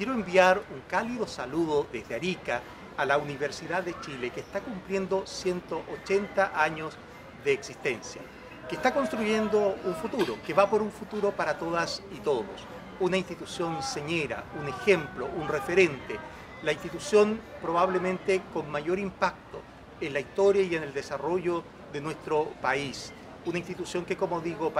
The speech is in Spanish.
quiero enviar un cálido saludo desde Arica a la Universidad de Chile, que está cumpliendo 180 años de existencia, que está construyendo un futuro, que va por un futuro para todas y todos. Una institución señera, un ejemplo, un referente, la institución probablemente con mayor impacto en la historia y en el desarrollo de nuestro país. Una institución que, como digo, para